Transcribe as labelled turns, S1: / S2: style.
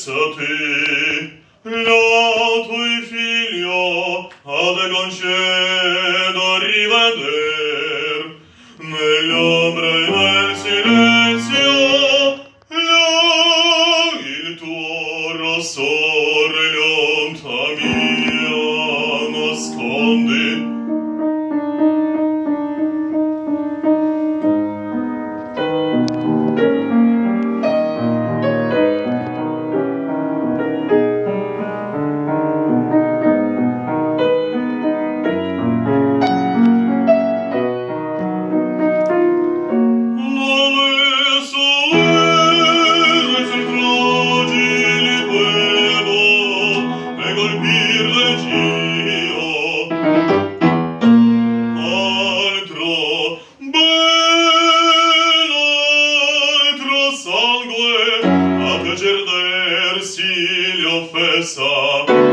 S1: senza te la tui figlio ad concedere Весілля fessa,